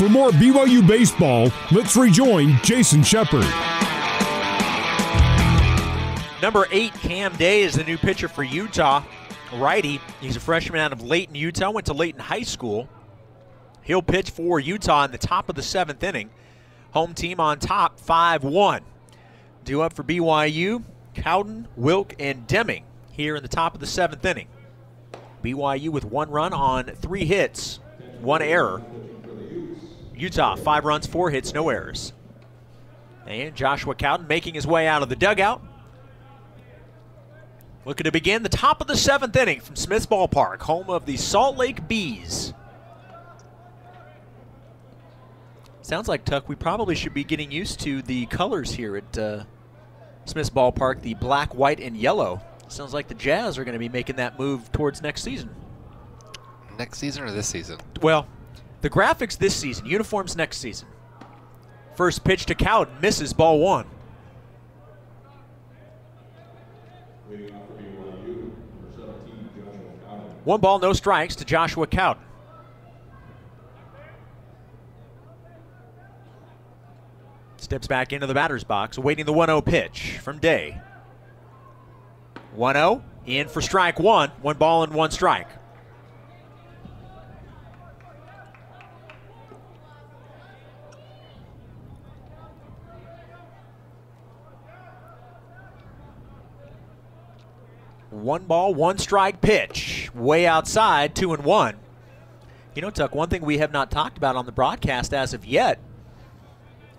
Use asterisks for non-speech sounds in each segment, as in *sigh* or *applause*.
For more BYU baseball, let's rejoin Jason Shepard. Number eight, Cam Day, is the new pitcher for Utah. Righty. He's a freshman out of Layton, Utah. Went to Layton High School. He'll pitch for Utah in the top of the seventh inning. Home team on top, 5 1. Due up for BYU, Cowden, Wilk, and Deming here in the top of the seventh inning. BYU with one run on three hits, one error. Utah, five runs, four hits, no errors. And Joshua Cowden making his way out of the dugout. Looking to begin the top of the seventh inning from Smith's Ballpark, home of the Salt Lake Bees. Sounds like, Tuck, we probably should be getting used to the colors here at uh, Smith's Ballpark the black, white, and yellow. Sounds like the Jazz are going to be making that move towards next season. Next season or this season? Well, the graphics this season, uniforms next season. First pitch to Cowden, misses ball one. One ball, no strikes to Joshua Cowden. Steps back into the batter's box, awaiting the 1 0 pitch from Day. 1 0, in for strike one. One ball and one strike. One ball, one strike pitch. Way outside, two and one. You know, Tuck, one thing we have not talked about on the broadcast as of yet.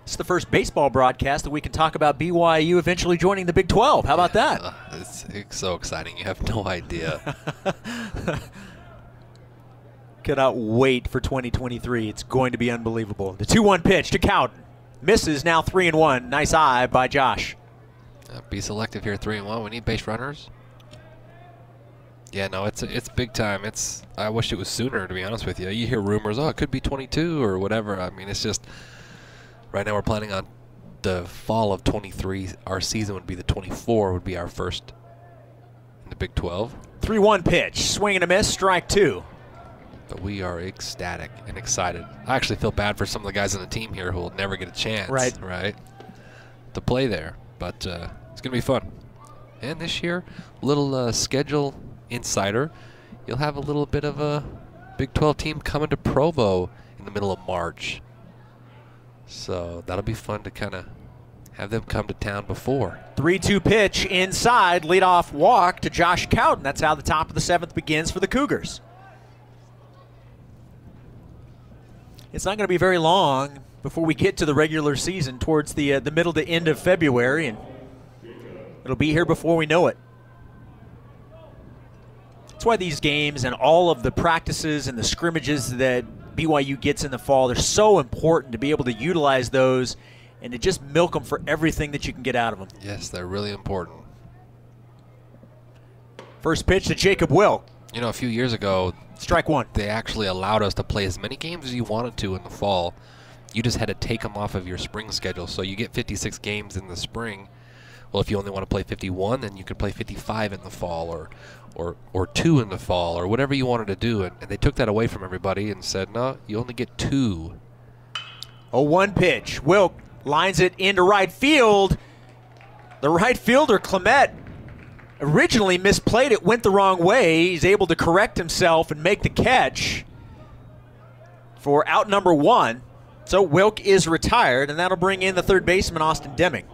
It's the first baseball broadcast that we can talk about BYU eventually joining the Big 12. How about that? It's, it's so exciting. You have no idea. *laughs* Cannot wait for 2023. It's going to be unbelievable. The 2 1 pitch to Cowden. Misses now 3 and 1. Nice eye by Josh. Uh, be selective here, 3 and 1. We need base runners. Yeah, no, it's it's big time. It's I wish it was sooner to be honest with you. You hear rumors, oh, it could be 22 or whatever. I mean, it's just right now we're planning on the fall of 23. Our season would be the 24 would be our first in the Big 12. 3-1 pitch, swing and a miss, strike 2. But we are ecstatic and excited. I actually feel bad for some of the guys on the team here who will never get a chance, right, right, to play there. But uh, it's gonna be fun. And this year, little uh, schedule insider, you'll have a little bit of a Big 12 team coming to Provo in the middle of March. So that'll be fun to kind of have them come to town before. 3 2 pitch inside, leadoff walk to Josh Cowden. That's how the top of the seventh begins for the Cougars. It's not going to be very long before we get to the regular season towards the, uh, the middle to end of February, and it'll be here before we know it. That's why these games and all of the practices and the scrimmages that BYU gets in the fall, they're so important to be able to utilize those and to just milk them for everything that you can get out of them. Yes, they're really important. First pitch to Jacob Wilk. You know, a few years ago, strike one. They actually allowed us to play as many games as you wanted to in the fall. You just had to take them off of your spring schedule. So you get 56 games in the spring. Well, if you only want to play 51, then you could play 55 in the fall, or or or two in the fall, or whatever you wanted to do. And, and they took that away from everybody and said, no, you only get two. A one pitch. Wilk lines it into right field. The right fielder, Clement, originally misplayed it, went the wrong way. He's able to correct himself and make the catch for out number one. So Wilk is retired, and that'll bring in the third baseman, Austin Deming.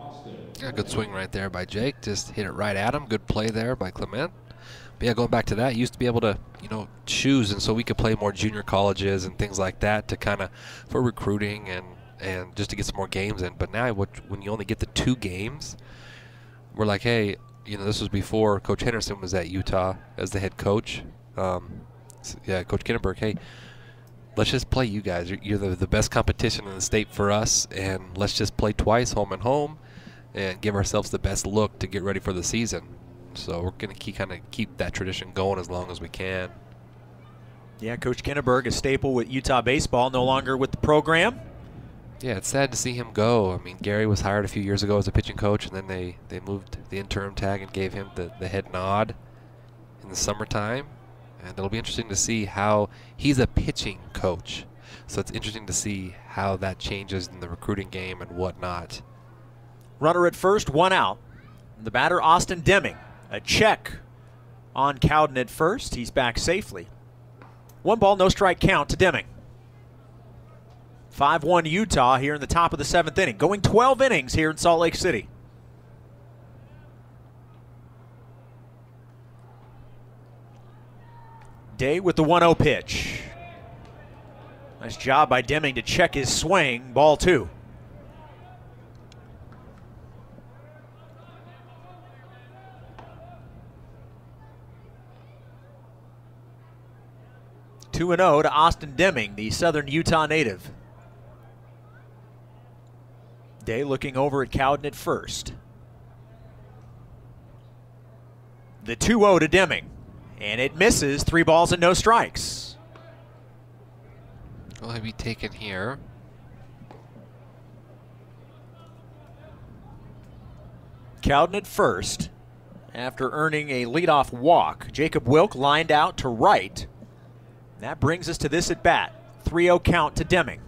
Yeah, good swing right there by Jake. Just hit it right at him. Good play there by Clement. But yeah, going back to that, used to be able to, you know, choose, and so we could play more junior colleges and things like that to kind of for recruiting and and just to get some more games in. But now, when you only get the two games, we're like, hey, you know, this was before Coach Henderson was at Utah as the head coach. Um, yeah, Coach Kinneberg, hey, let's just play you guys. You're, you're the, the best competition in the state for us, and let's just play twice, home and home, and give ourselves the best look to get ready for the season. So we're going to keep kind of keep that tradition going as long as we can. Yeah, Coach Kinneberg, a staple with Utah baseball, no longer with the program. Yeah, it's sad to see him go. I mean, Gary was hired a few years ago as a pitching coach, and then they, they moved the interim tag and gave him the, the head nod in the summertime. And it'll be interesting to see how he's a pitching coach. So it's interesting to see how that changes in the recruiting game and whatnot. Runner at first, one out. The batter, Austin Deming. A check on Cowden at first. He's back safely. One ball, no strike count to Deming. 5 1 Utah here in the top of the seventh inning, going 12 innings here in Salt Lake City. Day with the 1 0 pitch. Nice job by Deming to check his swing. Ball two. Two and zero to Austin Deming, the Southern Utah native. Day looking over at Cowden at first. The 2 0 to Deming, and it misses. Three balls and no strikes. Will he be taken here? Cowden at first after earning a leadoff walk. Jacob Wilk lined out to right. That brings us to this at bat. 3 0 count to Deming.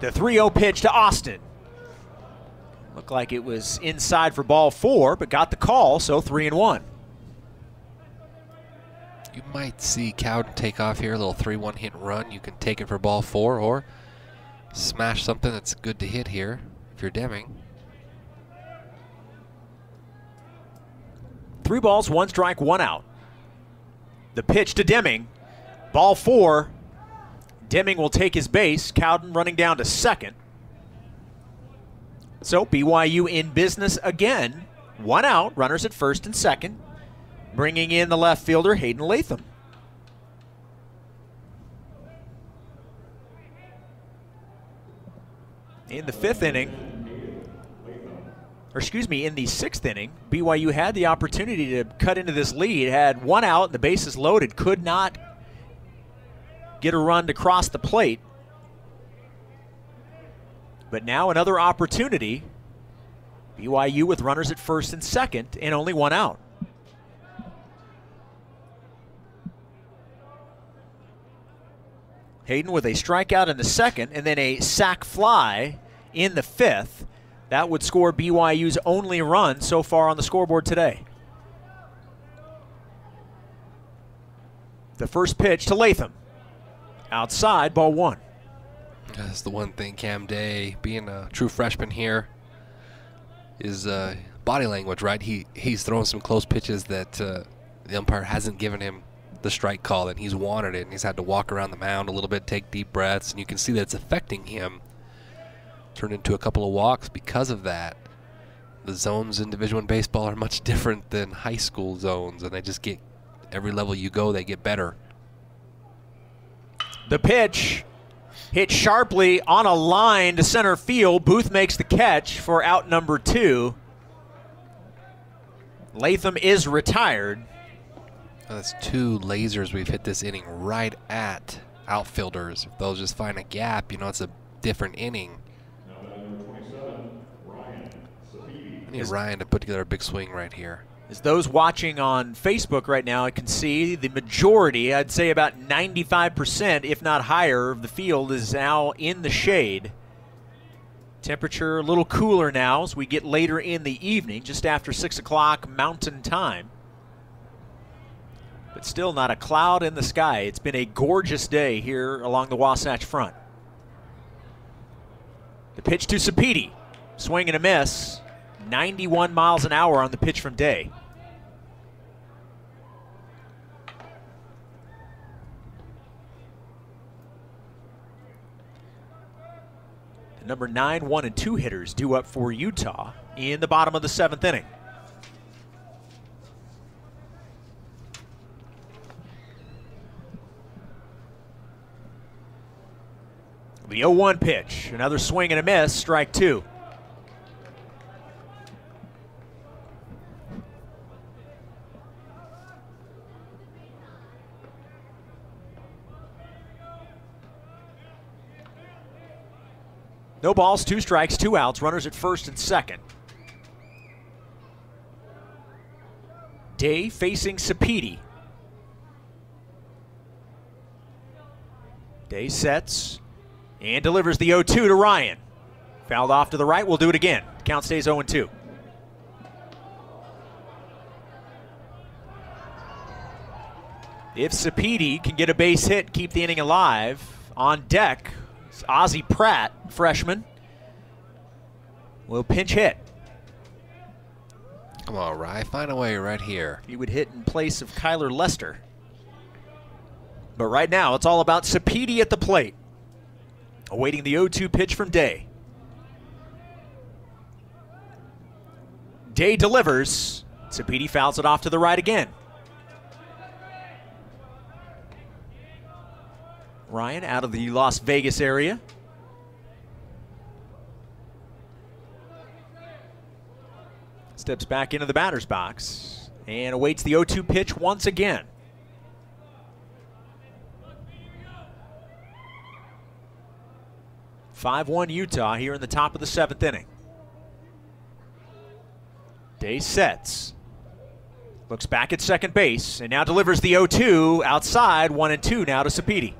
The 3 0 pitch to Austin. Looked like it was inside for ball four, but got the call, so 3 and 1. You might see Cowden take off here, a little 3 1 hit run. You can take it for ball four or smash something that's good to hit here if you're Deming. Three balls, one strike, one out. The pitch to Deming. Ball four. Deming will take his base. Cowden running down to second. So BYU in business again. One out, runners at first and second. Bringing in the left fielder, Hayden Latham. In the fifth inning, or excuse me, in the sixth inning, BYU had the opportunity to cut into this lead, had one out, the bases loaded, could not get a run to cross the plate. But now another opportunity. BYU with runners at first and second, and only one out. Hayden with a strikeout in the second, and then a sac fly in the fifth. That would score BYU's only run so far on the scoreboard today. The first pitch to Latham. Outside, ball one. That's the one thing Cam Day, being a true freshman here, is uh, body language, right? He He's throwing some close pitches that uh, the umpire hasn't given him the strike call, and he's wanted it, and he's had to walk around the mound a little bit, take deep breaths, and you can see that it's affecting him. Turned into a couple of walks because of that. The zones in Division One baseball are much *laughs* different than high school zones, and they just get every level you go, they get better. The pitch hit sharply on a line to center field. Booth makes the catch for out number two. Latham is retired. That's two lasers we've hit this inning right at outfielders. If they'll just find a gap, you know, it's a different inning. I need Ryan to put together a big swing right here. As those watching on Facebook right now I can see, the majority, I'd say about 95%, if not higher, of the field is now in the shade. Temperature a little cooler now as we get later in the evening, just after 6 o'clock Mountain Time. But still not a cloud in the sky. It's been a gorgeous day here along the Wasatch Front. The pitch to Sapiti. Swing and a miss. 91 miles an hour on the pitch from Day. The number nine, one, and two hitters due up for Utah in the bottom of the seventh inning. The 0 1 pitch. Another swing and a miss. Strike two. No balls, two strikes, two outs. Runners at first and second. Day facing Sapiti. Day sets and delivers the 0 2 to Ryan. Fouled off to the right. We'll do it again. Count stays 0 2. If Sapedi can get a base hit, keep the inning alive, on deck, Ozzie Pratt, freshman, will pinch hit. Come on, Rye. Find a way right here. He would hit in place of Kyler Lester. But right now, it's all about Sapedi at the plate. Awaiting the 0 2 pitch from Day. Day delivers. Sapedi fouls it off to the right again. Ryan out of the Las Vegas area. Steps back into the batter's box and awaits the 0 2 pitch once again. Five-one Utah here in the top of the seventh inning. Day sets. Looks back at second base and now delivers the 0 2 outside, 1 and 2 now to Sapedi.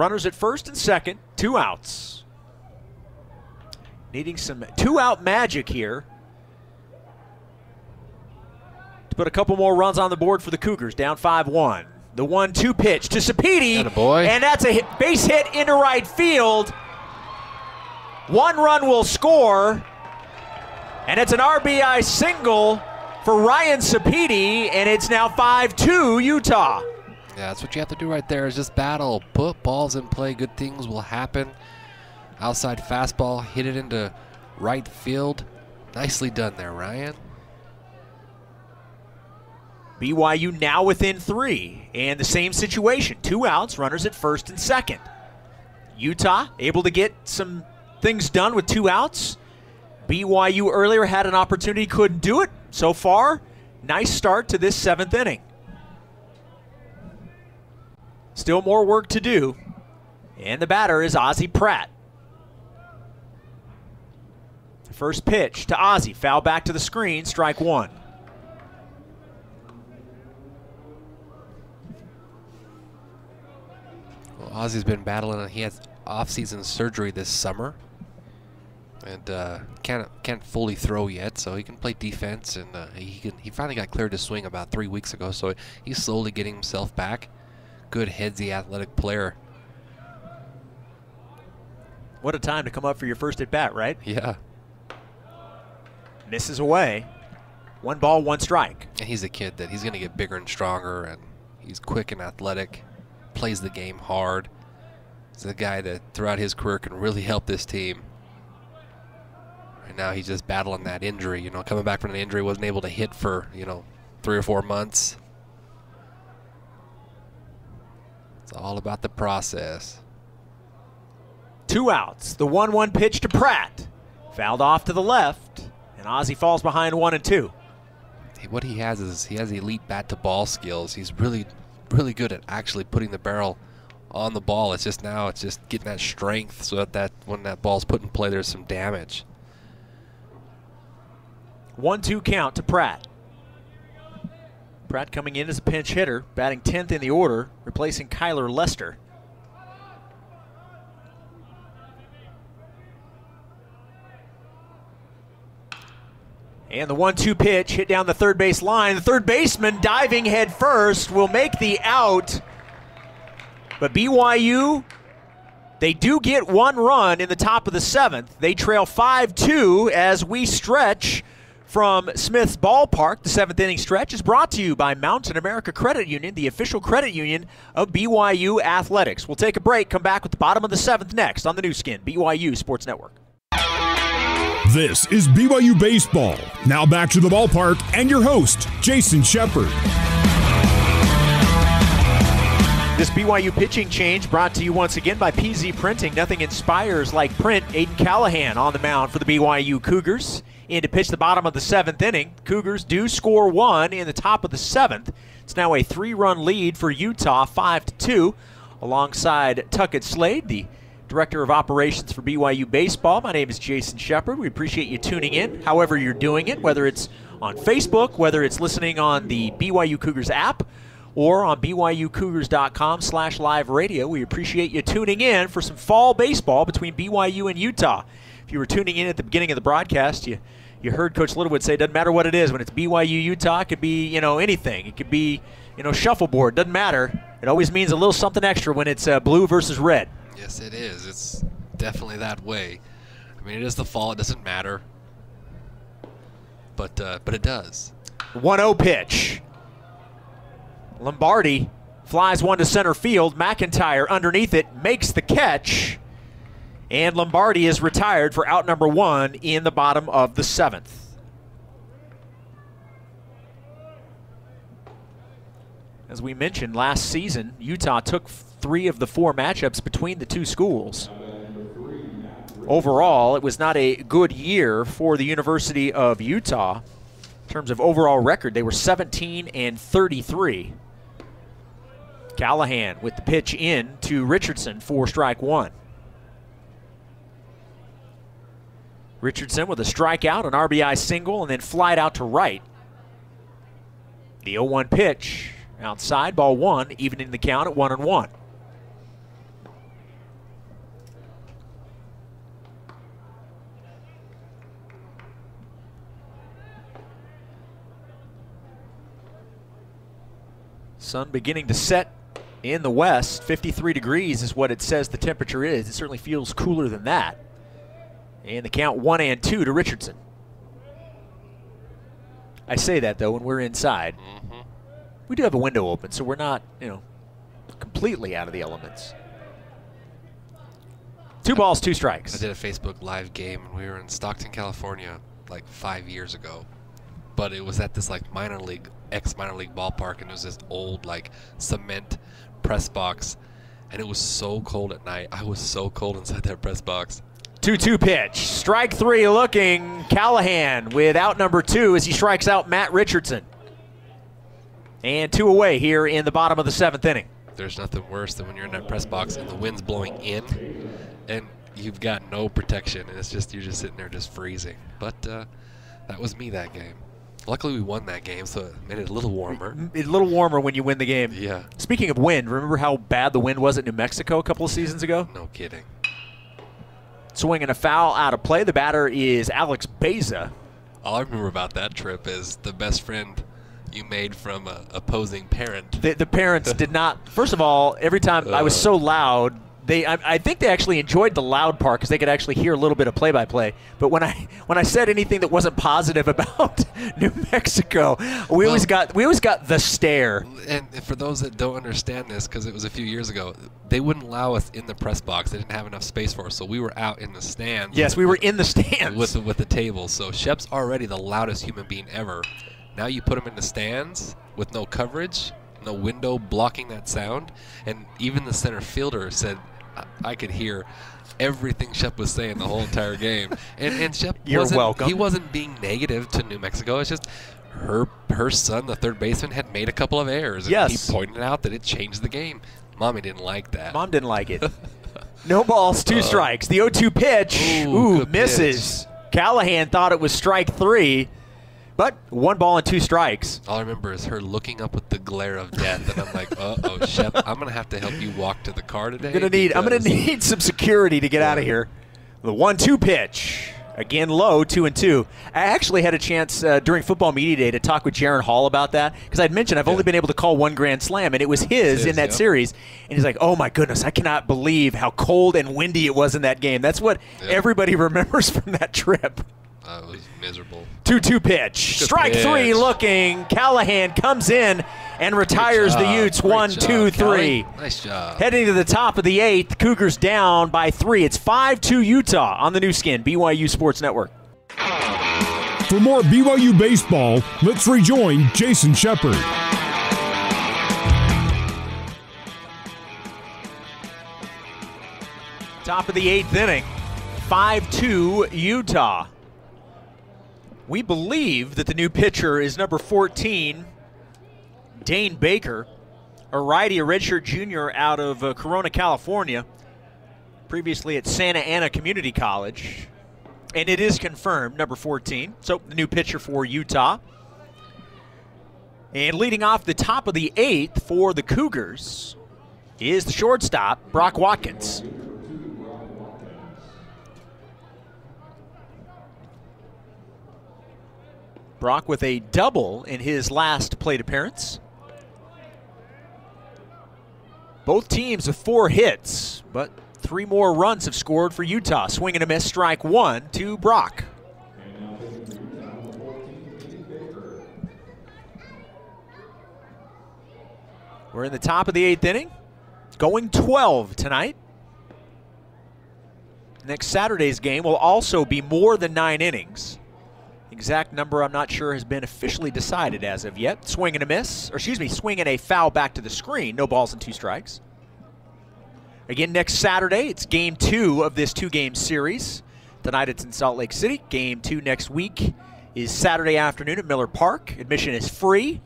Runners at first and second, two outs. Needing some two out magic here to put a couple more runs on the board for the Cougars, down 5 1. The 1 2 pitch to. Attaboy. And that's a hit, base hit into right field. One run will score. And it's an RBI single for Ryan Sapedi, and it's now 5 2 Utah. Yeah, that's what you have to do right there is just battle. Put balls in play. Good things will happen. Outside fastball, hit it into right field. Nicely done there, Ryan. BYU now within three, and the same situation. Two outs, runners at first and second. Utah able to get some things done with two outs. BYU earlier had an opportunity, couldn't do it. So far, nice start to this seventh inning. Still more work to do. And the batter is Ozzie Pratt. First pitch to Ozzie. Foul back to the screen. Strike one. Well, Ozzy's been battling. He has off-season surgery this summer, and uh, can't can't fully throw yet. So he can play defense, and uh, he can, he finally got cleared to swing about three weeks ago. So he's slowly getting himself back. Good headsy, athletic player. What a time to come up for your first at bat, right? Yeah, Misses away. One ball, one strike. and he's a kid that he's going to get bigger and stronger, and he's quick and athletic. Plays the game hard. He's a guy that throughout his career can really help this team. Right now he's just battling that injury. You know, coming back from an injury, wasn't able to hit for you know three or four months. It's all about the process. Two outs. The 1 1 pitch to Pratt. Fouled off to the left, and Ozzie falls behind one and two. What he has is he has elite bat to ball skills. He's really, really good at actually putting the barrel on the ball. It's just now it's just getting that strength so that, that when that ball's put in play, there's some damage. 1 2 count to Pratt. Pratt coming in as a pinch hitter, batting 10th in the order, replacing Kyler Lester. And the 1 2 pitch hit down the third base line. The third baseman diving head first will make the out. But BYU, they do get one run in the top of the seventh. They trail 5 2 as we stretch from Smith's Ballpark. The seventh inning stretch is brought to you by Mountain America Credit Union, the official credit union of BYU Athletics. We'll take a break, come back with the bottom of the seventh next on the new skin, BYU Sports Network. This is BYU Baseball. Now back to the ballpark and your host, Jason Shepard. This BYU pitching change brought to you once again by PZ Printing. Nothing inspires like print. Aiden Callahan on the mound for the BYU Cougars. In to pitch the bottom of the seventh inning. Cougars do score one in the top of the seventh. It's now a three-run lead for Utah, five to two. Alongside Tuckett Slade, the Director of Operations for BYU Baseball. My name is Jason Shepard. We appreciate you tuning in, however, you're doing it, whether it's on Facebook, whether it's listening on the BYU Cougars app, or on BYUCougars.com slash live radio. We appreciate you tuning in for some fall baseball between BYU and Utah. If you were tuning in at the beginning of the broadcast, you you heard Coach Littlewood say it doesn't matter what it is. When it's BYU Utah, it could be you know anything. It could be you know shuffleboard. Doesn't matter. It always means a little something extra when it's uh, blue versus red. Yes, it is. It's definitely that way. I mean, it is the fall. It doesn't matter, but uh, but it does. 1-0 pitch. Lombardi flies one to center field. McIntyre underneath it makes the catch. And Lombardi is retired for out number one in the bottom of the seventh. As we mentioned last season, Utah took three of the four matchups between the two schools. Overall, it was not a good year for the University of Utah. In terms of overall record, they were 17 and 33. Callahan with the pitch in to Richardson for strike one. Richardson with a strikeout, an RBI single, and then flied out to right. The 0 1 pitch outside, ball one, evening the count at 1 and 1. Sun beginning to set in the west. 53 degrees is what it says the temperature is. It certainly feels cooler than that. And the count one and two to Richardson. I say that though when we're inside. Mm-hmm. We do have a window open, so we're not, you know, completely out of the elements. Two balls, two strikes. I did a Facebook live game, and we were in Stockton, California, like five years ago. But it was at this like minor league, ex minor league ballpark, and it was this old like cement press box, and it was so cold at night. I was so cold inside that press box. 2 2 pitch. Strike three looking. Callahan with out number two as he strikes out Matt Richardson. And two away here in the bottom of the seventh inning. There's nothing worse than when you're in that press box and the wind's blowing in, and you've got no protection, and it's just you're just sitting there just freezing. But uh, that was me that game. Luckily, we won that game, so it made it a little warmer. A little warmer when you win the game. Yeah, Speaking of wind, remember how bad the wind was at New Mexico a couple of seasons ago? no kidding. Swinging a foul out of play. The batter is Alex Beza. All I remember about that trip is the best friend you made from a opposing parent. The, the parents did not. First of all, every time I was so loud, they I, I think they actually enjoyed the loud part because they could actually hear a little bit of play-by-play. But when I *laughs* when I said anything that wasn't positive *laughs* about New Mexico, we always got we always got the stare. And for those that don't understand this, because it was a few years ago, they wouldn't allow us in the press box. They didn't have enough space for us, so we were out in the stands. Yes, with- we were with- in the stands. with the, with the tables. So Shep's already the loudest human being ever. Now you put him in the stands with no coverage, no window blocking that sound, and even the center fielder said I, could hear everything Shep was saying the whole entire game. And and Shep *laughs* You're wasn't, welcome. He wasn't being negative to New Mexico. It's just her her son, the third baseman, had made a couple of errors. And Yes. he pointed out that it changed the game. Mommy didn't like that. Mom didn't like it. *laughs* no balls, two uh, strikes. The 0-2 pitch, Ooh, ooh, misses. Callahan thought it was strike three, but one ball and two strikes. All I remember is her looking up with the glare of death, and I'm like, "Uh oh, Shep, I'm gonna have to help you walk to the car today." I'm gonna need. I'm gonna *laughs* need some security to get out of here. The one-two pitch again, low two and two. I actually had a chance uh, during football media day to talk with Jaron Hall about that because I'd mentioned I've only been able to call one grand slam, and it was his His, in that series. And he's like, "Oh my goodness, I cannot believe how cold and windy it was in that game." That's what everybody *laughs* remembers from that trip. Uh, it was miserable. 2 2 pitch. Good Strike pitch. three looking. Callahan comes in and retires the Utes Great one, job, two, Kelly. three. Nice job. Heading to the top of the eighth, Cougars down by three. It's 5 2 Utah on the new skin, BYU Sports Network. For more BYU baseball, let's rejoin Jason Shepard. Top of the eighth inning, 5 2 Utah. We believe that the new pitcher is number 14, Dane Baker, a righty, a redshirt junior out of uh, Corona, California. previously at Santa Ana Community College. And it is confirmed, number 14. So the new pitcher for Utah. And leading off the top of the eighth for the Cougars is the shortstop, Brock Watkins. Brock with a double in his last plate appearance. Both teams with four hits, but three more runs have scored for Utah. Swing and a miss, strike one to Brock. We're in the top of the eighth inning, going 12 tonight. Next Saturday's game will also be more than nine innings. Exact number I'm not sure has been officially decided as of yet. Swing and a miss, or excuse me, swing and a foul back to the screen. No balls and two strikes. Again, next Saturday, it's game two of this two game series. Tonight it's in Salt Lake City. Game two next week is Saturday afternoon at Miller Park. Admission is free.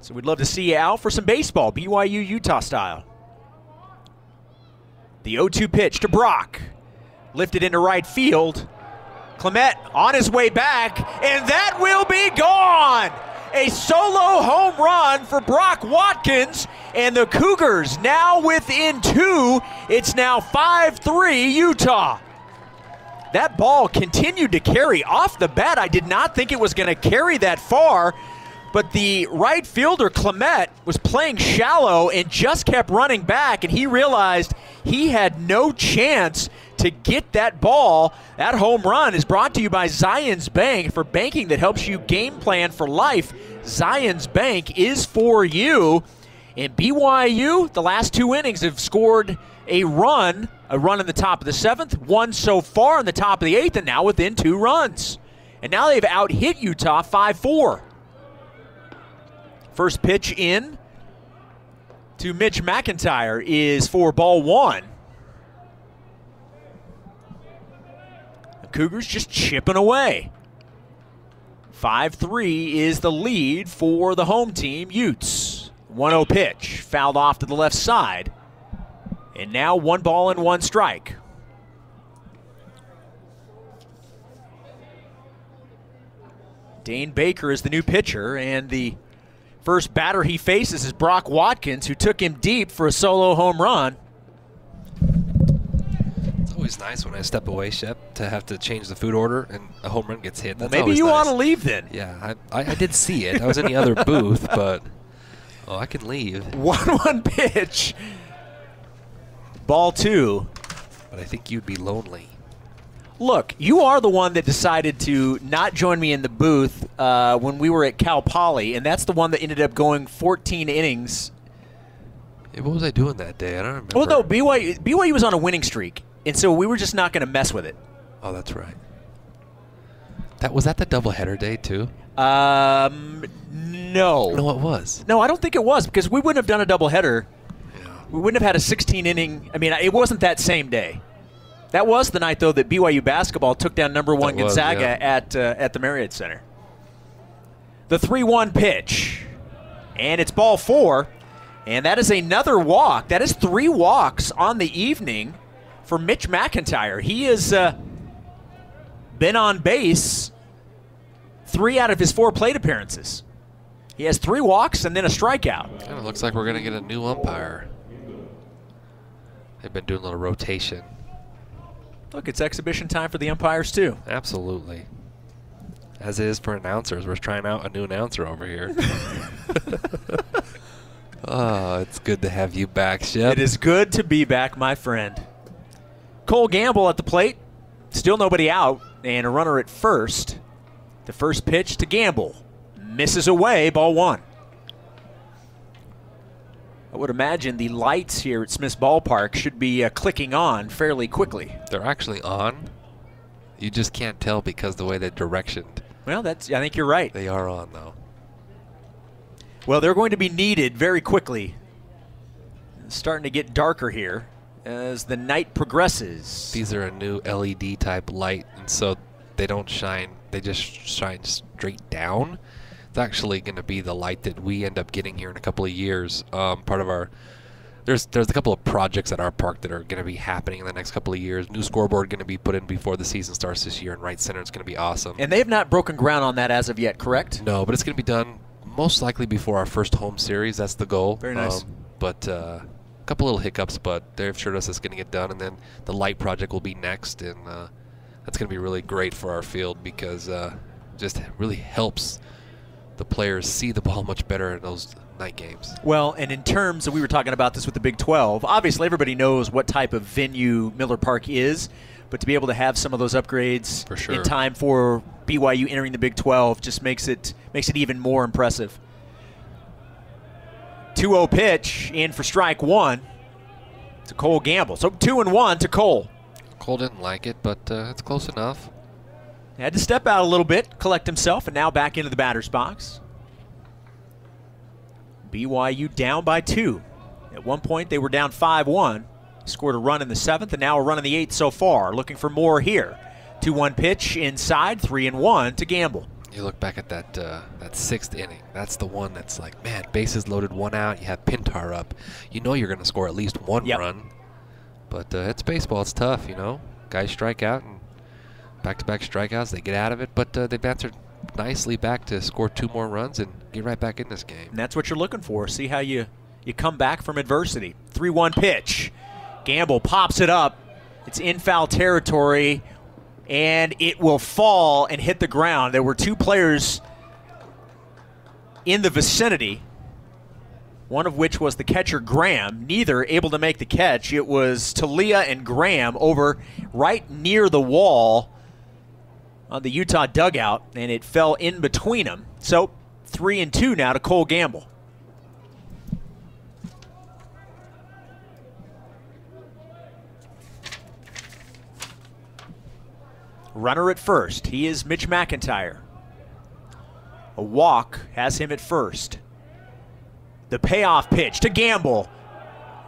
So we'd love to see you out for some baseball, BYU Utah style. The 0 2 pitch to Brock. Lifted into right field. Clement on his way back, and that will be gone. A solo home run for Brock Watkins, and the Cougars now within two. It's now 5 3 Utah. That ball continued to carry off the bat. I did not think it was going to carry that far, but the right fielder, Clement, was playing shallow and just kept running back, and he realized he had no chance to get that ball. That home run is brought to you by Zions Bank for banking that helps you game plan for life. Zions Bank is for you. And BYU, the last two innings have scored a run, a run in the top of the seventh, one so far in the top of the eighth, and now within two runs. And now they've out hit Utah 5 4. First pitch in to Mitch McIntyre is for ball one. The Cougars just chipping away. 5 3 is the lead for the home team, Utes. 1 0 pitch, fouled off to the left side. And now one ball and one strike. Dane Baker is the new pitcher, and the first batter he faces is Brock Watkins, who took him deep for a solo home run. It's always nice when I step away, Shep, to have to change the food order and a home run gets hit. Well, maybe you nice. ought to leave then. Yeah, I, I, I did see it. I was in the other *laughs* booth, but oh, I can leave. 1 1 pitch. Ball two. But I think you'd be lonely. Look, you are the one that decided to not join me in the booth uh, when we were at Cal Poly, and that's the one that ended up going 14 innings. Yeah, what was I doing that day? I don't remember. Well, no, BYU, BYU was on a winning streak, and so we were just not going to mess with it. Oh, that's right. That was that the doubleheader day too. Um, no. No, it was. No, I don't think it was because we wouldn't have done a doubleheader. Yeah. We wouldn't have had a 16 inning. I mean, it wasn't that same day. That was the night, though, that BYU basketball took down number one That was, Gonzaga yeah. at uh, at the Marriott Center. The 3 1 pitch. And it's ball four. And that is another walk. That is three walks on the evening for Mitch McIntyre. He has uh, been on base three out of his four plate appearances. He has three walks and then a strikeout. Kind of looks like we're gonna get a new umpire. They've been doing a little rotation. Look, it's exhibition time for the umpires, too. Absolutely. As is for announcers. We're trying out a new announcer over here. *laughs* oh, it's good to have you back, Shep. It is good to be back, my friend. Cole Gamble at the plate. Still nobody out, and a runner at first. The first pitch to Gamble. Misses away, ball one. I would imagine the lights here at Smith's Ballpark should be uh, clicking on fairly quickly. They're actually on. You just can't tell because the way they're directioned. Well, that's I think you're right. They are on though. Well, they're going to be needed very quickly. It's starting to get darker here as the night progresses. These are a new LED type light, and so they don't shine. They just shine straight down. It's actually going to be the light that we end up getting here in a couple of years. Um, part of our there's there's a couple of projects at our park that are going to be happening in the next couple of years. New scoreboard going to be put in before the season starts this year, and right center is going to be awesome. And they have not broken ground on that as of yet, correct? No, but it's going to be done most likely before our first home series. That's the goal. Very nice. Um, but uh, a couple little hiccups, but they've assured us it's going to get done, and then the light project will be next, and uh, that's going to be really great for our field because uh, just really helps the players see the ball much better in those night games. Well, and in terms of, we were talking about this with the Big 12, obviously everybody knows what type of venue Miller Park is, but to be able to have some of those upgrades sure. in time for BYU entering the Big 12 just makes it makes it even more impressive. 2-0 pitch in for strike one to Cole Gamble. So 2 and 1 to Cole. Cole didn't like it, but uh, it's close enough. Had to step out a little bit, collect himself, and now back into the batter's box. BYU down by two. At one point, they were down 5 1. Scored a run in the seventh, and now a run in the eighth so far. Looking for more here. 2 1 pitch inside, 3 and 1 to Gamble. You look back at that uh, that sixth inning. That's the one that's like, man, bases loaded, one out. You have Pintar up. You know you're going to score at least one yep. run. But uh, it's baseball. It's tough, you know. Guys strike out and back-to-back strikeouts. They get out of it, but uh, they've answered nicely back to score two more runs and get right back in this game. And that's what you're looking for. See how you you come back from adversity. 3-1 pitch. Gamble pops it up. It's in foul territory, and it will fall and hit the ground. There were two players in the vicinity one of which was the catcher Graham, neither able to make the catch. It was Talia and Graham over right near the wall on the Utah dugout, and it fell in between them. So three and two now to Cole Gamble. Runner at first. He is Mitch McIntyre. A walk has him at first. The payoff pitch to Gamble.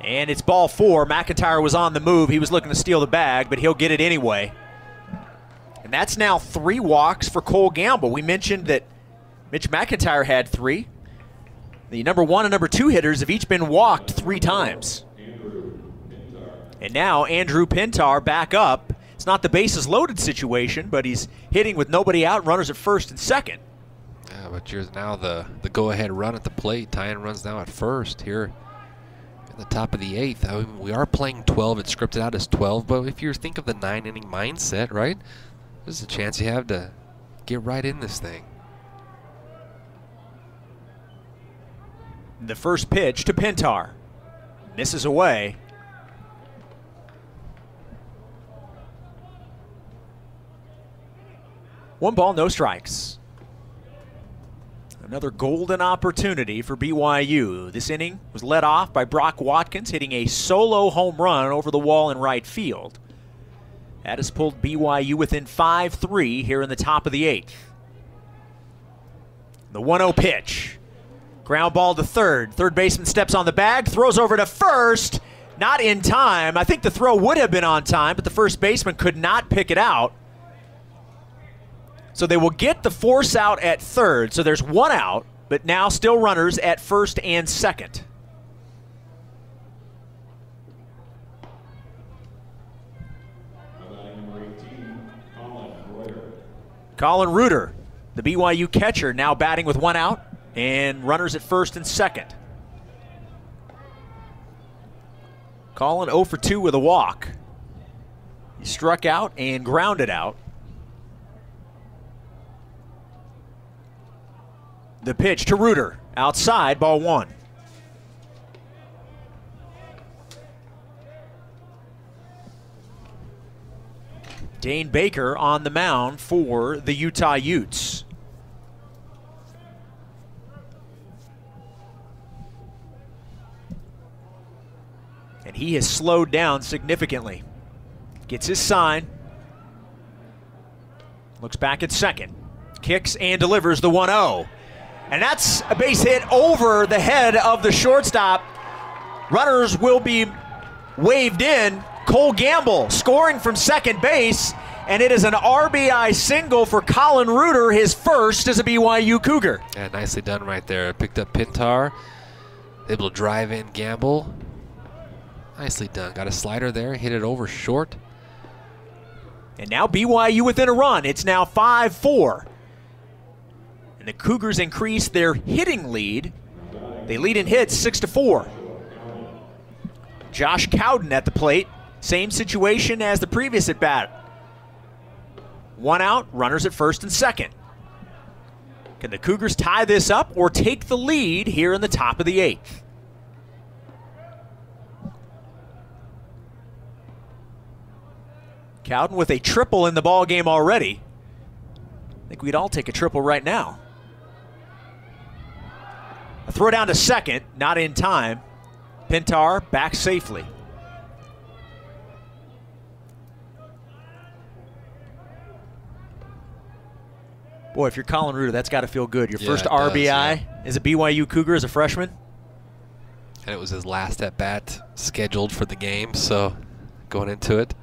And it's ball four. McIntyre was on the move. He was looking to steal the bag, but he'll get it anyway. And that's now three walks for Cole Gamble. We mentioned that Mitch McIntyre had three. The number one and number two hitters have each been walked three times. And now Andrew Pintar back up. It's not the bases loaded situation, but he's hitting with nobody out, runners at first and second. Yeah, but you're now the, the go-ahead run at the plate. Tying runs now at first here in the top of the eighth. I mean, we are playing 12. It's scripted out as 12, but if you think of the nine-inning mindset, right, there's a chance you have to get right in this thing. The first pitch to Pintar. Misses away. One ball, no strikes. Another golden opportunity for BYU. This inning was led off by Brock Watkins hitting a solo home run over the wall in right field. That has pulled BYU within 5 3 here in the top of the eighth. The 1 0 pitch. Ground ball to third. Third baseman steps on the bag, throws over to first. Not in time. I think the throw would have been on time, but the first baseman could not pick it out. So they will get the force out at third. So there's one out, but now still runners at first and second. Colin Reuter, the BYU catcher, now batting with one out and runners at first and second. Colin 0 for 2 with a walk. He struck out and grounded out. The pitch to Reuter. Outside, ball one. Dane Baker on the mound for the Utah Utes. And he has slowed down significantly. Gets his sign. Looks back at second. Kicks and delivers the 1 0. And that's a base hit over the head of the shortstop. Runners will be waved in. Cole Gamble scoring from second base, and it is an RBI single for Colin Reuter, his first as a BYU Cougar. Yeah, nicely done right there. Picked up Pintar, able to drive in Gamble, Nicely done. Got a slider there, hit it over short. And now BYU within a run. It's now 5 4. And the Cougars increase their hitting lead. They lead in hits 6 to 4. Josh Cowden at the plate. Same situation as the previous at bat. One out, runners at first and second. Can the Cougars tie this up or take the lead here in the top of the eighth? Cowden with a triple in the ball game already. I think we'd all take a triple right now. A throw down to second, not in time. Pintar back safely. Boy, if you're Colin Reuter, that's got to feel good. Your Yeah, first it does, RBI yeah. as a BYU Cougar as a freshman. And it was his last at bat scheduled for the game, so going into it.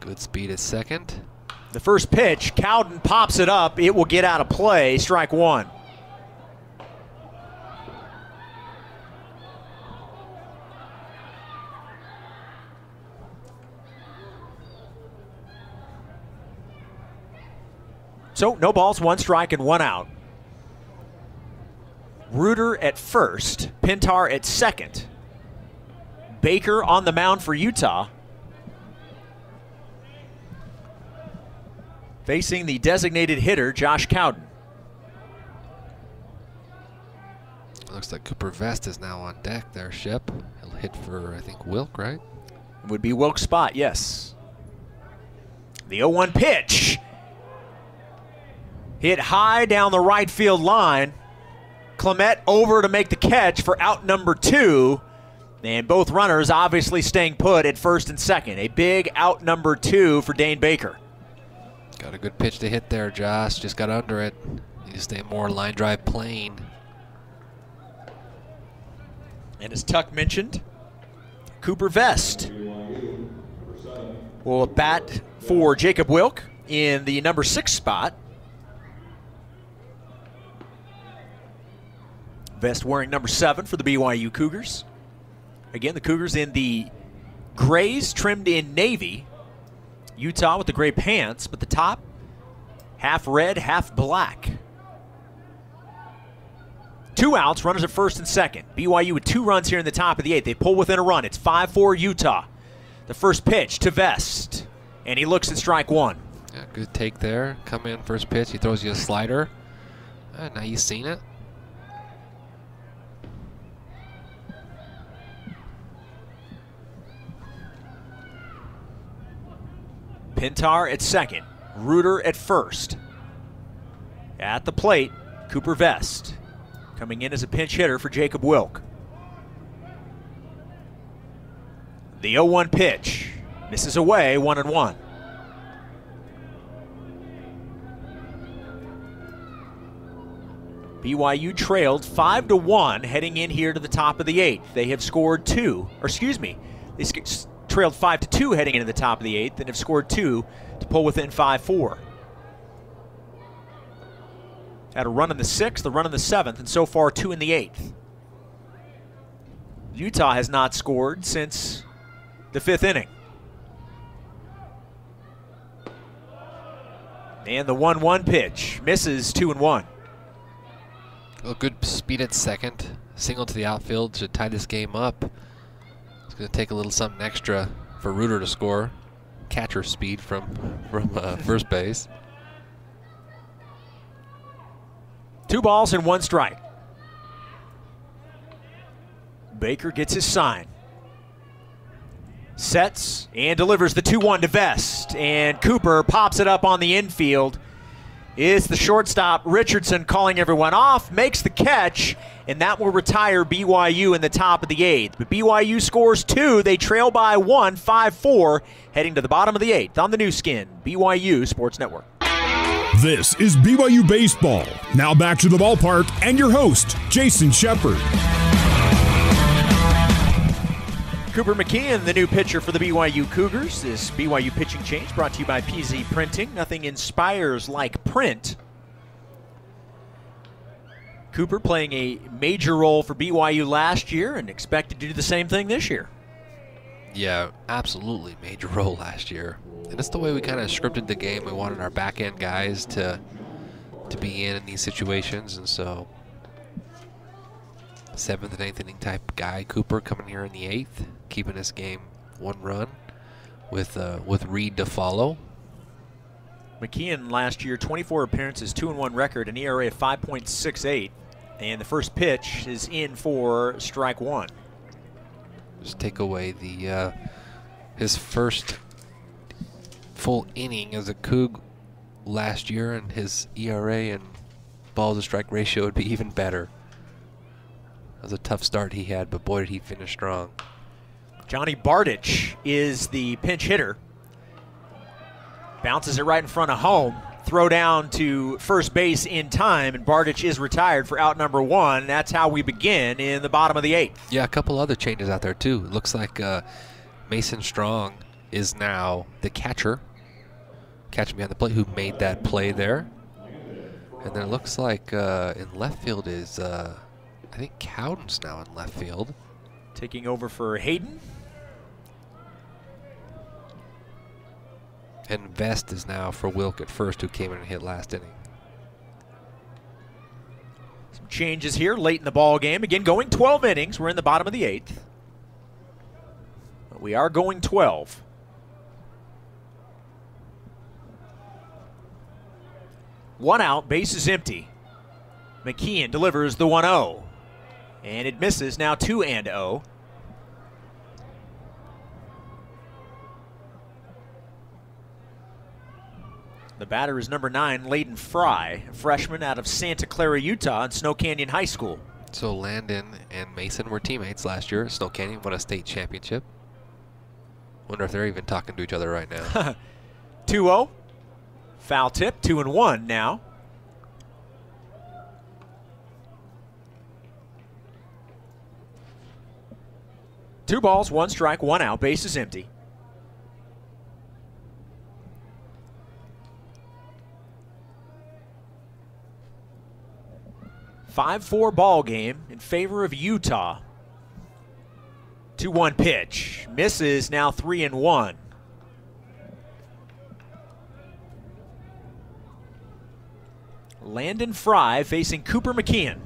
Good speed at second. The first pitch, Cowden pops it up. It will get out of play. Strike one. So, no balls, one strike, and one out. Reuter at first, Pintar at second. Baker on the mound for Utah. facing the designated hitter, Josh Cowden. Looks like Cooper Vest is now on deck there, Shep. He'll hit for, I think, Wilk, right? Would be Wilk's spot, yes. The 0 1 pitch. Hit high down the right field line. Clement over to make the catch for out number two. And both runners obviously staying put at first and second. A big out number two for Dane Baker. Got a good pitch to hit there, Josh. Just got under it. Need to stay more line drive plane. And as Tuck mentioned, Cooper Vest will bat for Jacob Wilk in the number six spot. Vest wearing number seven for the BYU Cougars. Again, the Cougars in the grays trimmed in navy. Utah with the gray pants, but the top half red, half black. Two outs, runners at first and second. BYU with two runs here in the top of the eighth. They pull within a run. It's 5 4 Utah. The first pitch to Vest, and he looks at strike one. Yeah, good take there. Come in first pitch. He throws you a slider. Uh, now you've seen it. Pintar at second, Reuter at first. At the plate, Cooper Vest coming in as a pinch hitter for Jacob Wilk. The 0 1 pitch misses away, 1 and 1. BYU trailed 5 to 1 heading in here to the top of the eighth. They have scored two, or excuse me, they trailed 5 to 2 heading into the top of the eighth and have scored two to pull within 5 4. Had a run in the sixth, a run in the seventh, and so far two in the eighth. Utah has not scored since the fifth inning. And the 1 1 pitch misses 2 and 1. Well, good speed at second. Single to the outfield should tie this game up. It's going to take a little something extra for Reuter to score. Catcher speed from from uh, first base. Two balls and one strike. Baker gets his sign. Sets and delivers the 2 1 to Vest. And Cooper pops it up on the infield. Is the shortstop Richardson calling everyone off, makes the catch, and that will retire BYU in the top of the eighth. But BYU scores two. They trail by one, 5 4, heading to the bottom of the eighth on the new skin, BYU Sports Network. This is BYU Baseball. Now back to the ballpark and your host, Jason Shepard. Cooper McKeon, the new pitcher for the BYU Cougars. This BYU pitching change brought to you by PZ Printing. Nothing inspires like print. Cooper playing a major role for BYU last year and expected to do the same thing this year. Yeah, absolutely major *laughs* role last year. And it's the way we kind of scripted the game. We wanted our back end guys to to be in in these situations, and so seventh and eighth inning type guy Cooper coming here in the eighth, keeping this game one run with uh, with Reed to follow. McKeon last year, 24 appearances, 2 and 1 record, an ERA of 5.68. And the first pitch is in for strike one. Just take away the uh, his first full inning as a Coug last year, and his ERA and ball to strike ratio would be even better. That was a tough start he had, but boy, did he finish strong. Johnny Bardich is the pinch hitter. Bounces it right in front of home. Throw down to first base in time, and Bardich is retired for out number one. That's how we begin in the bottom of the eighth. Yeah, a couple other changes out there, too. It looks like uh, Mason Strong is now the catcher, catching behind the plate, who made that play there. And then it looks like uh, in left field is, uh, I think Cowden's now in left field. Taking over for Hayden. And Vest is now for Wilk at first, who came in and hit last inning. Some changes here late in the ball game. Again, going 12 innings. We're in the bottom of the eighth. But we are going 12. One out, base is empty. McKeon delivers the 1 0. And it misses now 2 and 0. The batter is number nine, Layden Fry, a freshman out of Santa Clara, Utah, and Snow Canyon High School. So Landon and Mason were teammates last year. Snow Canyon won a state championship. Wonder if they're even talking to each other right now. *laughs* 2 0. Foul tip, 2 and 1 now. Two balls, one strike, one out. Base is empty. Five four ball game in favor of Utah. Two one pitch misses now three and one. Landon Fry facing Cooper McKeon.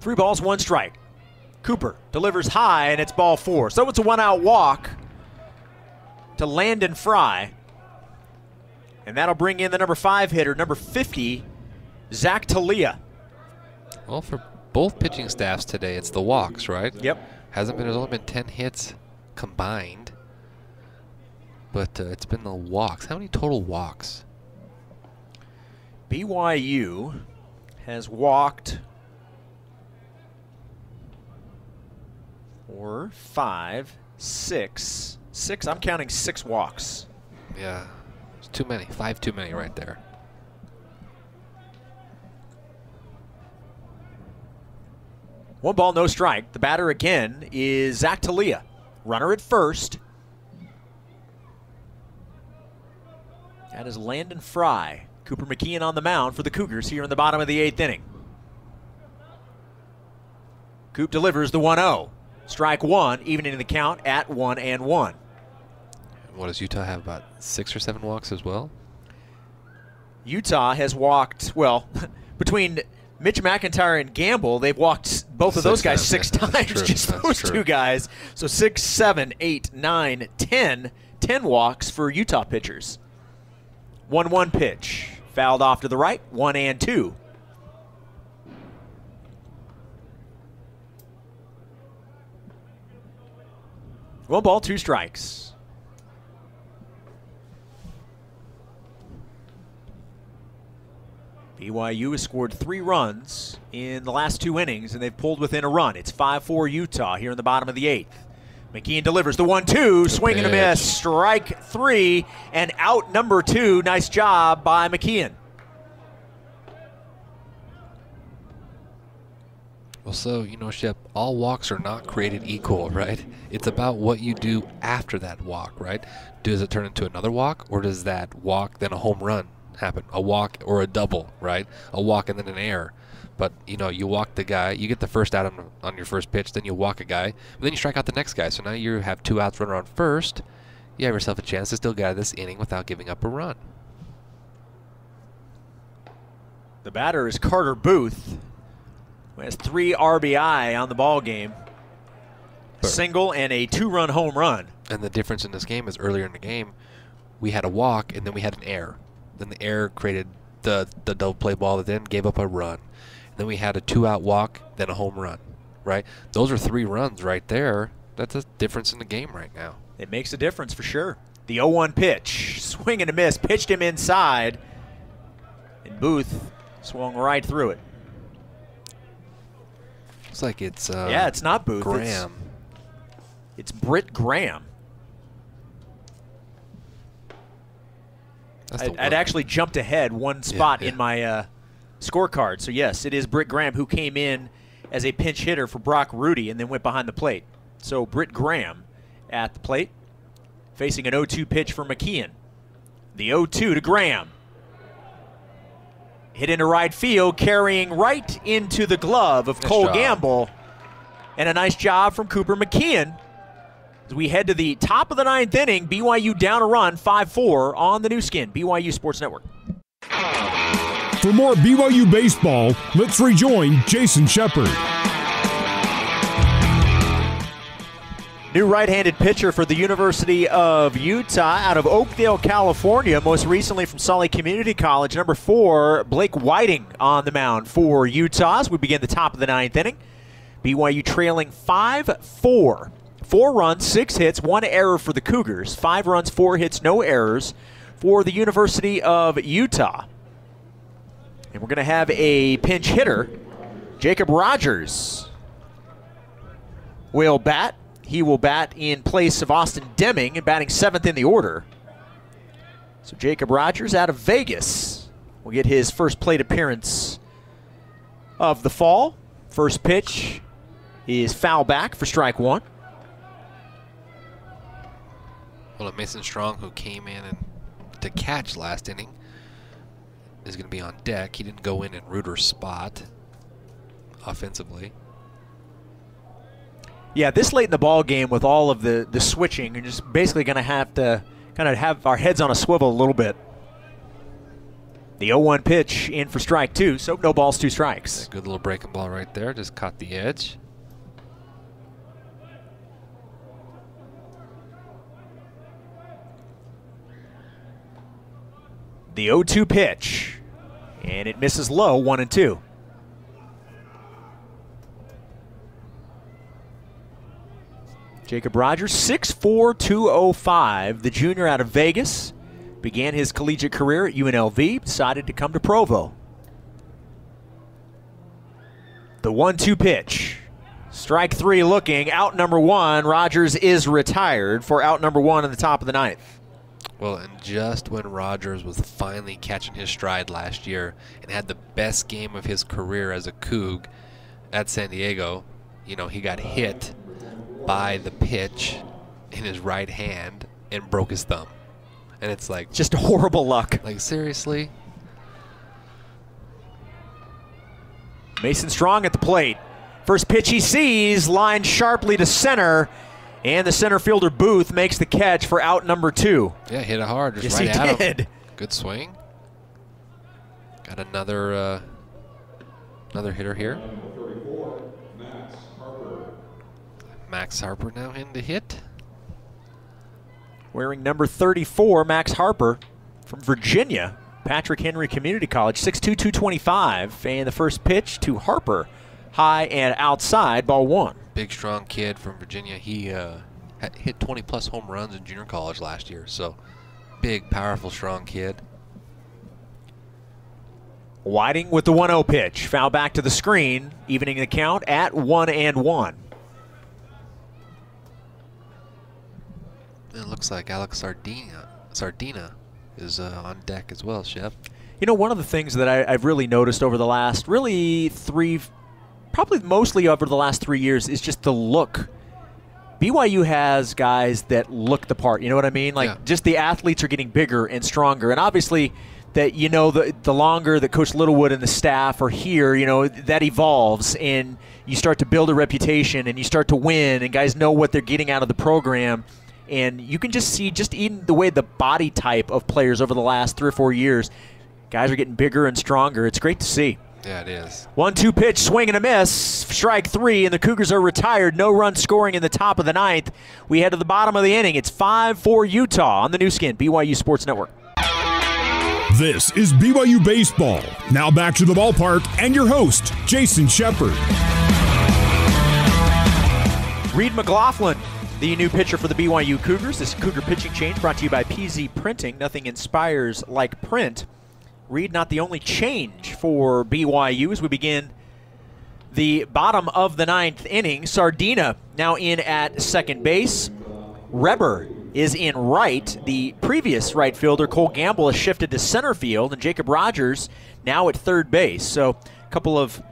Three balls, one strike. Cooper delivers high, and it's ball four. So it's a one out walk to Landon Fry. And that'll bring in the number five hitter, number 50, Zach Talia. well, for both pitching staffs today, it's the walks, right? Yep. Hasn't been. There's only been 10 hits combined, but uh, it's been the walks. How many total walks? BYU has walked four, five, six, six. I'm counting six walks. Yeah, it's too many. Five too many right there. One ball, no strike. The batter again is Zach Talia. Runner at first. That is Landon Fry. Cooper McKeon on the mound for the Cougars here in the bottom of the eighth inning. Coop delivers the 1 0. Strike one, evening in the count at 1 and 1. What does Utah have? About six or seven walks as well. Utah has walked, well, *laughs* between Mitch McIntyre and Gamble, they've walked both of Six those guys times, six yeah. Times, just That's those true. two guys. So six, seven, eight, nine, ten, ten walks for Utah pitchers. 1 1 pitch. Fouled off to the right, 1 and 2. One ball, two strikes. BYU has scored three runs in the last two innings, and they've pulled within a run. It's 5 4 Utah here in the bottom of the eighth. McKeon delivers the 1 2, swing and a miss, strike three, and out number two. Nice job by McKeon. Well, so, you know, Shep, all walks are not created equal, right? It's about what you do after that walk, right? Does it turn into another walk, or does that walk, then a home run happen? A walk or a double, right? A walk and then an error. But, you know, you walk the guy, you get the first out on, on your first pitch, then you walk a guy, and then you strike out the next guy. So now you have two outs, runner on first. You have yourself a chance to still get out of this inning without giving up a run. The batter is Carter Booth, who has three RBI on the ball game, a single and a two-run home run. And the difference in this game is earlier in the game, we had a walk and then we had an error. Then the error created the the double play ball that then gave up a run. And then we had a two-out walk, then a home run. Right? Those are three runs right there. That's a difference in the game right now. It makes a difference for sure. The 0-1 pitch, swing and a miss, pitched him inside, and Booth swung right through it. Looks like it's uh, yeah, it's not Booth. Graham. It's, it's Britt Graham. I'd, I'd actually jumped ahead one spot yeah. in my uh, scorecard. So yes, it is Britt Graham who came in as a pinch hitter for Brock Rudy and then went behind the plate. So Britt Graham at the plate, facing an 0-2 pitch for McKeon. The 0-2 to Graham. Hit into right field, carrying right into the glove of Nice Cole job. Gamble. And a nice job from Cooper McKeon. As we head to the top of the ninth inning, BYU down a run, 5-4 on the new skin, BYU Sports Network. For more BYU baseball, let's rejoin Jason Shepard. New right-handed pitcher for the University of Utah out of Oakdale, California, most recently from Sully Community College. Number four, Blake Whiting on the mound for Utah as we begin the top of the ninth inning. BYU trailing 5-4. Four runs, six hits, one error for the Cougars. Five runs, four hits, no errors for the University of Utah. And we're going to have a pinch hitter, Jacob Rogers will bat. He will bat in place of Austin Deming and batting seventh in the order. So Jacob Rogers out of Vegas will get his first plate appearance of the fall. First pitch is foul back for strike one. Well, Mason Strong, who came in and to catch last inning, is going to be on deck. He didn't go in in Reuter's spot offensively. Yeah, this late in the ball game with all of the the switching, you're just basically going to have to kind of have our heads on a swivel a little bit. The 0-1 pitch in for strike two, so no balls, two strikes. Good little breaking ball right there. Just caught the edge. The 0-2 pitch, and it misses low, one and two. Jacob Rogers, 6'4", 205, the junior out of Vegas, began his collegiate career at UNLV, decided to come to Provo. The 1-2 pitch. Strike three looking, out number one. Rogers is retired for out number one in the top of the ninth. Well, and just when Rogers was finally catching his stride last year and had the best game of his career as a Coug at San Diego, you know, he got hit by the pitch in his right hand and broke his thumb. And it's like, Just horrible luck. like seriously? Mason Strong at the plate. First pitch he sees, lined sharply to center, and the center fielder Booth makes the catch for out number two. Yeah, hit it hard, just Yes, right he at him. did. Good swing. Got another uh, another hitter here. Max Harper now in to hit. Wearing number 34, Max Harper from Virginia, Patrick Henry Community College, 6'2", 225. And the first pitch to Harper, high and outside, ball one. Big, strong kid from Virginia. He uh, hit 20 plus home runs in junior college last year. So, big, powerful, strong kid. Whiting with the 1-0 pitch. Foul back to the screen, evening the count at 1 and 1. It looks like Alex Sardina, Sardina is uh, on deck as well, Shep. You know, one of the things that I, I've really noticed over the last really three, probably mostly over the last three years, is just the look. BYU has guys that look the part. You know what I mean? Like Yeah. just the athletes are getting bigger and stronger, and obviously that you know the the longer that Coach Littlewood and the staff are here, you know that evolves, and you start to build a reputation, and you start to win, and guys know what they're getting out of the program. And you can just see, just even the way the body type of players over the last three or four years, guys are getting bigger and stronger. It's great to see. Yeah, it is. One two pitch, swing and a miss. Strike three, and the Cougars are retired. No run scoring in the top of the ninth. We head to the bottom of the inning. It's 5 4 Utah on the new skin, BYU Sports Network. This is BYU Baseball. Now back to the ballpark and your host, Jason Shepard. Reed McLaughlin, the new pitcher for the BYU Cougars. This Cougar pitching change brought to you by PZ Printing. Nothing inspires like print. Reed, not the only change for BYU as we begin the bottom of the ninth inning. Sardina now in at second base. Reber is in right. The previous right fielder, Cole Gamble, has shifted to center field, and Jacob Rogers now at third base. So a couple of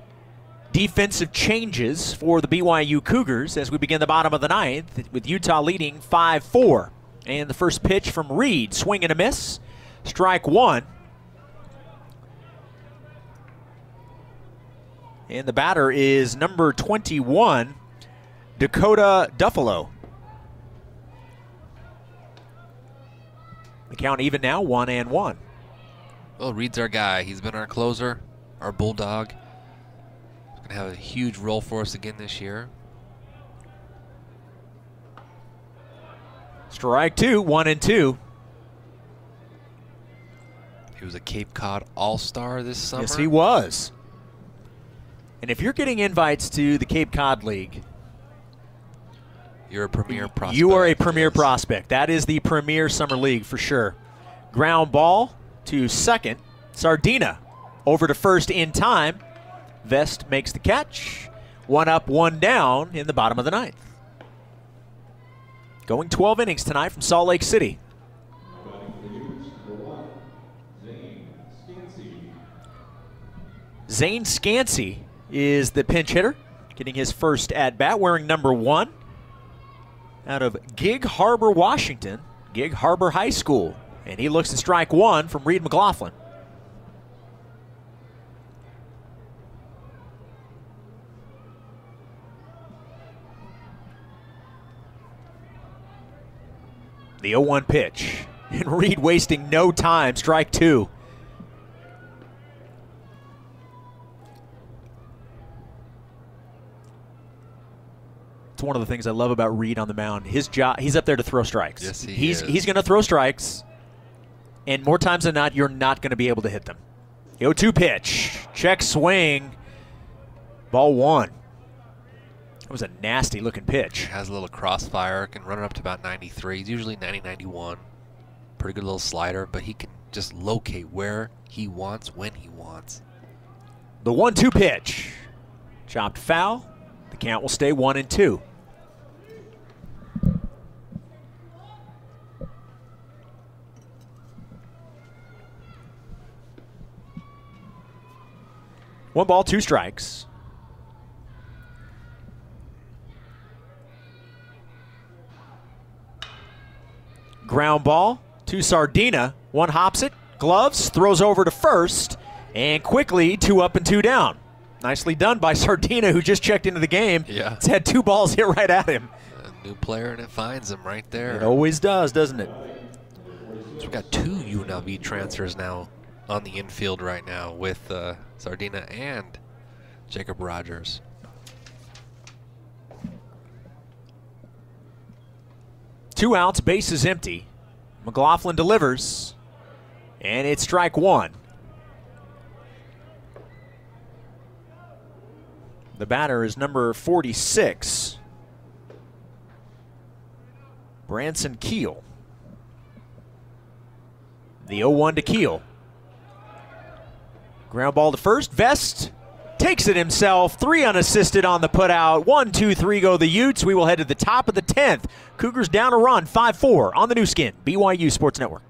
defensive changes for the BYU Cougars as we begin the bottom of the ninth with Utah leading 5 4. And the first pitch from Reed, swing and a miss. Strike one. And the batter is number 21, Dakota Duffalo. The count even now, one and one. Well, Reed's our guy. He's been our closer, our bulldog. He's gonna have a huge role for us again this year. Strike two, one and two. He was a Cape Cod All-Star this summer. Yes, he was. And if you're getting invites to the Cape Cod League, You're a premier prospect. you are a premier prospect. That is the premier summer league for sure. Ground ball to second. Sardina over to first in time. Vest makes the catch. One up, one down in the bottom of the ninth. Going 12 innings tonight from Salt Lake City. Zane Scansey is the pinch hitter, getting his first at bat, wearing number one out of Gig Harbor, Washington, Gig Harbor High School. And he looks to strike one from Reed McLaughlin. The 0 1 pitch. *laughs* And Reed wasting no time, strike two. It's one of the things I love about Reed on the mound. His job, he's up there to throw strikes. Yes, he he's is. he's going to throw strikes, and more times than not, you're not going to be able to hit them. The 0-2 pitch, check swing, ball one. That was a nasty looking pitch. Has a little crossfire, can run it up to about 93. He's usually 90, 91. Pretty good little slider, but he can just locate where he wants when he wants. The 1-2 pitch, chopped foul. The count will stay one and two. One ball, two strikes. Ground ball to Sardina. One hops it, gloves, throws over to first, and quickly two up and two down. Nicely done by *laughs* Sardina, who just checked into the game. Yeah. It's had two balls hit right at him. A new player, and it finds him right there. It always does, doesn't it? So we've got two UNLV transfers now on the infield right now with uh, Sardina and Jacob Rogers. Two outs, base is empty. McLaughlin delivers, and it's strike one. The batter is number 46, Branson Keel. The 0 1 to Keel. Ground ball to first. Vest takes it himself. Three unassisted on the putout. One, two, three go the Utes. We will head to the top of the 10th. Cougars down a run, 5 4 on the new skin. BYU Sports Network.